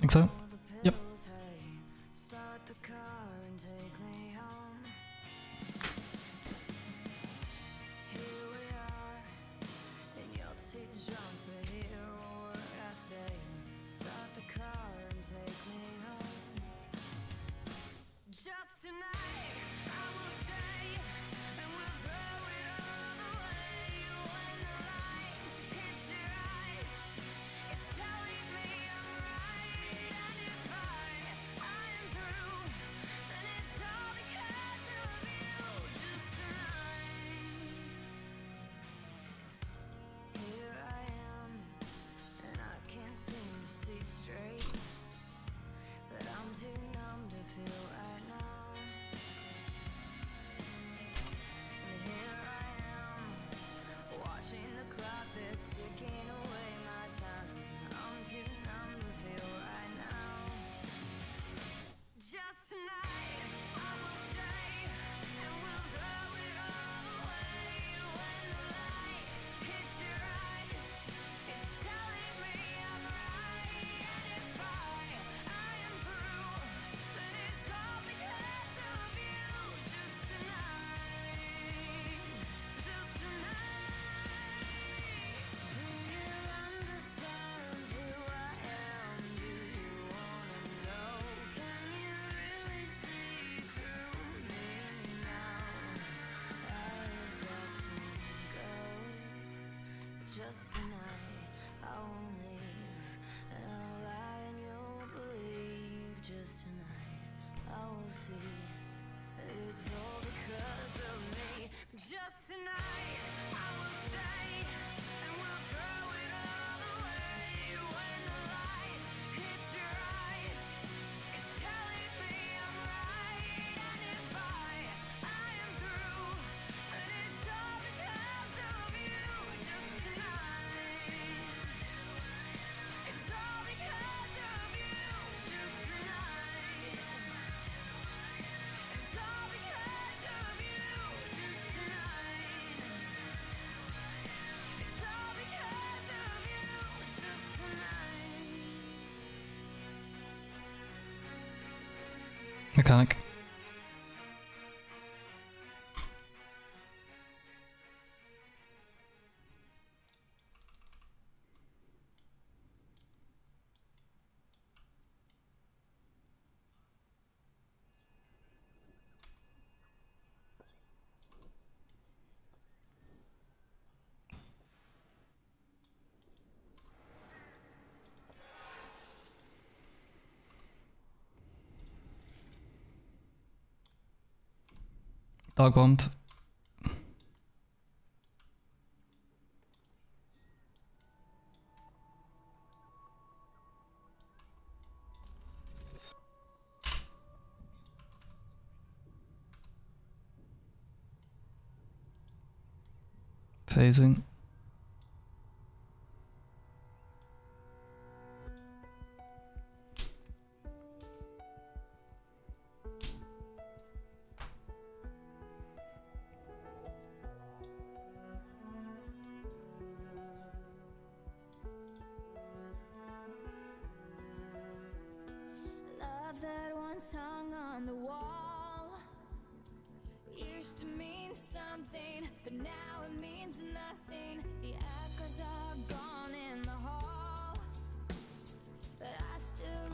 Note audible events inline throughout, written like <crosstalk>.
think so. just tonight. I won't leave And I'll lie and you'll believe Just tonight. I will see It's all because mechanic. Da kommt. Phasing.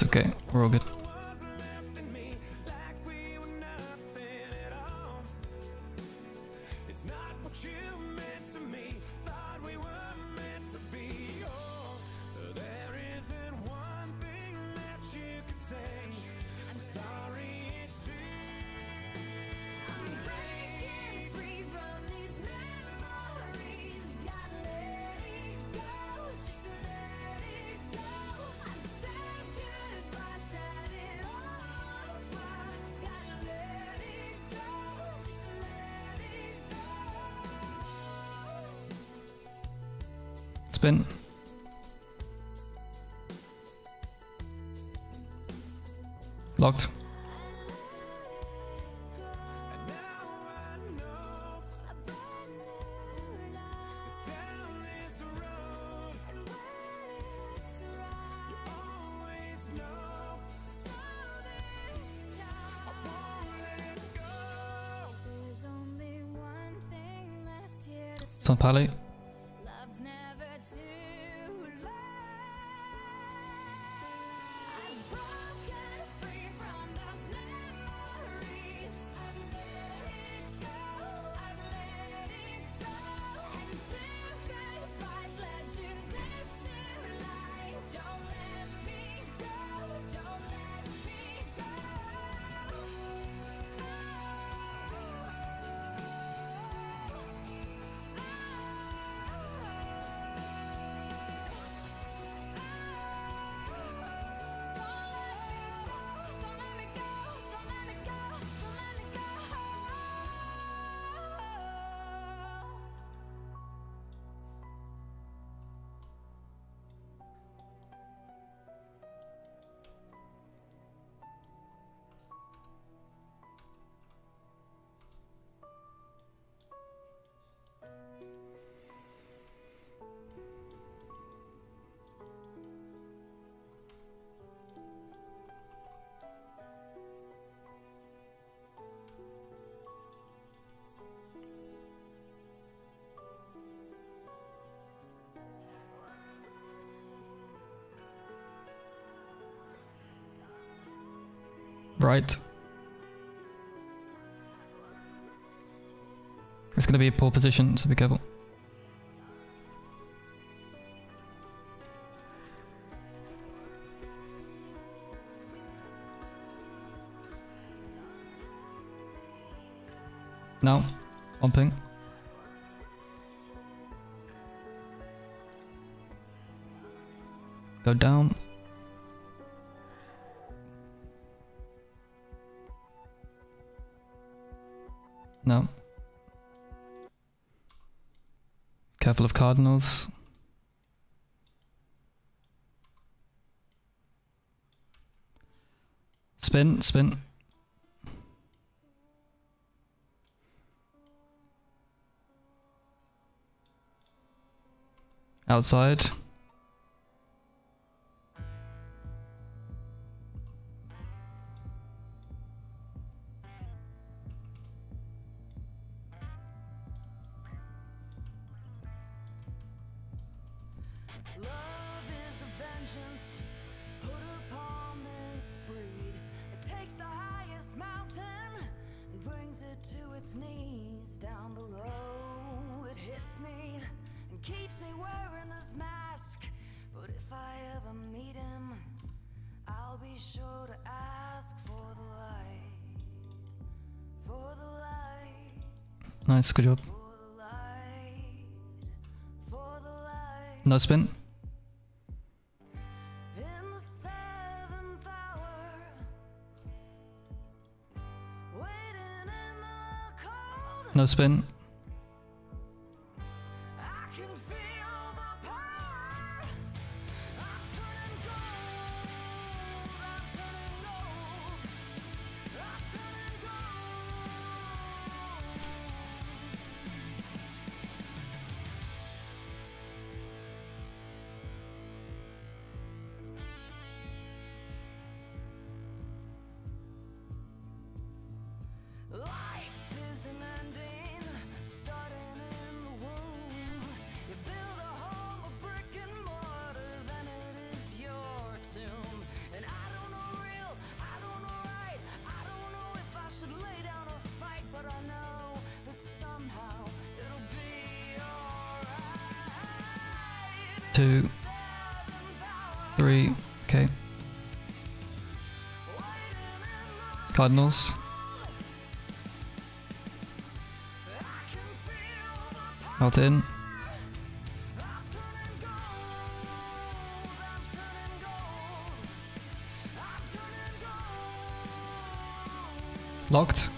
It's okay, we're all good. Spin. Locked. And now Right. It's going to be a poor position, so be careful. No. One ping. Go down. Careful of cardinals. Spin, spin. Outside. Vengeance put upon this breed. It takes the highest mountain and brings it to its knees. Down below, it hits me and keeps me wearing this mask. But if I ever meet him, I'll be sure to ask for the light. For the light, Nice, good job. for the light, for the light. No spin. No spin. Two, three. Okay. Cardinals. Out in. I'm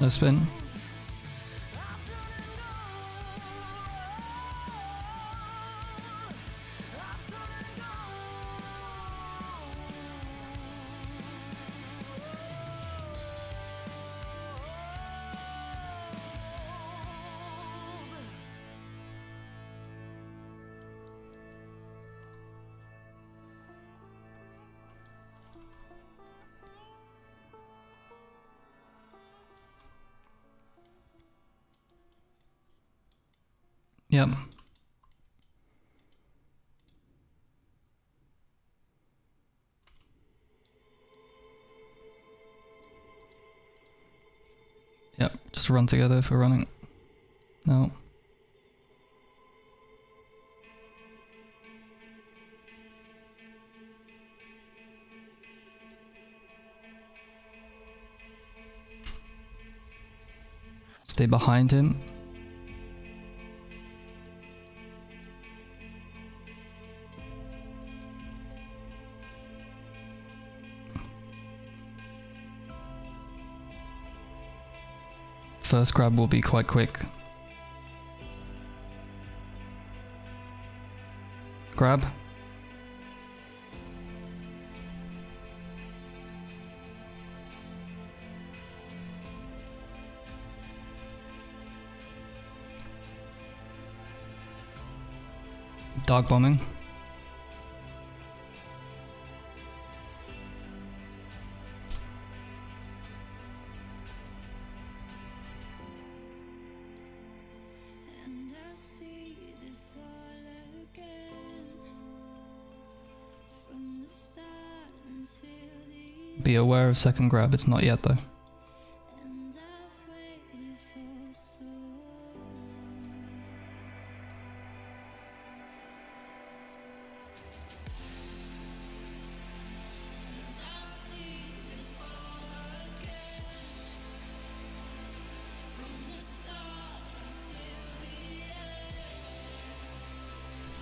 gold. No Yep. Yep, just run together for running. No. Stay behind him. First grab will be quite quick. Grab. Dog bombing. Of second grab, it's not yet though.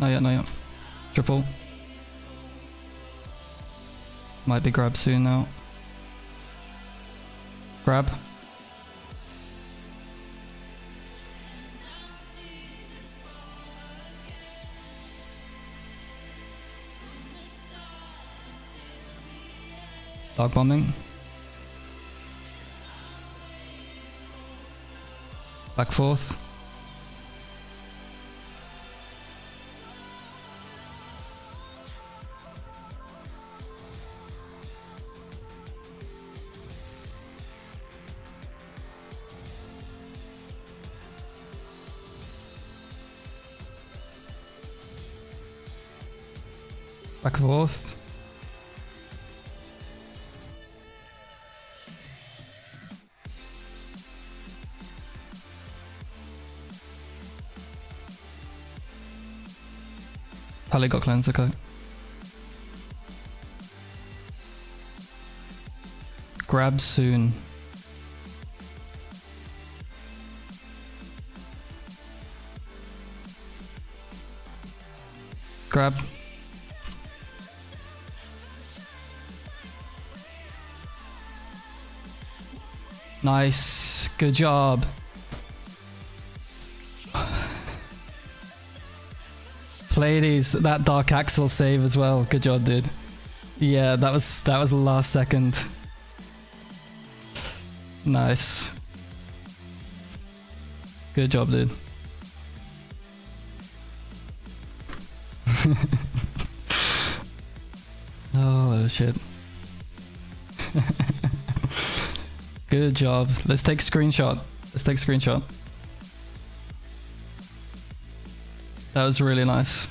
Not yet, not yet. Triple. Might be grab soon now. Grab. Dog bombing. Back forth. Back forth. Pally got cleanse, okay. Grab soon. Grab. Nice. Good job. Pleiades, that Dark Axel save as well. Good job, dude. Yeah, that was that was the last second. Nice. Good job, dude. <laughs> Oh, <laughs> Good job. Let's take a screenshot. Let's take a screenshot. That was really nice.